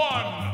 one,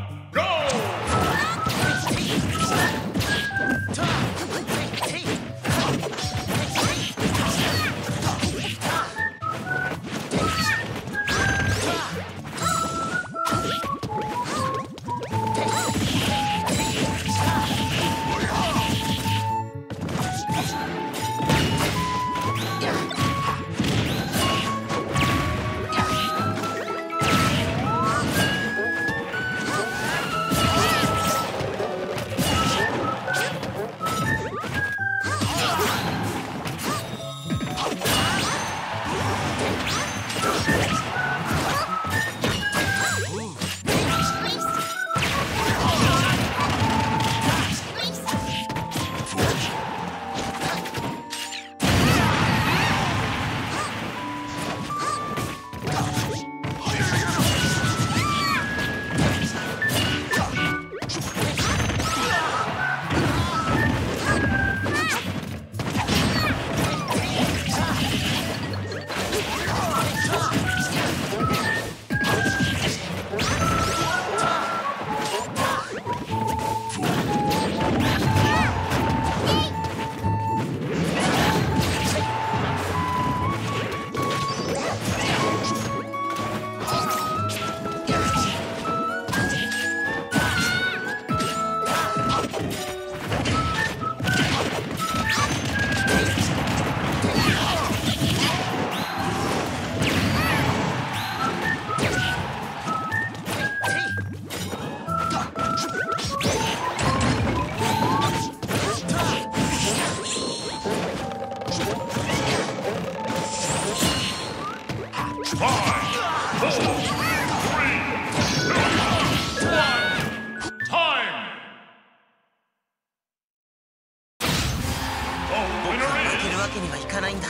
けるわけにはいかないんだ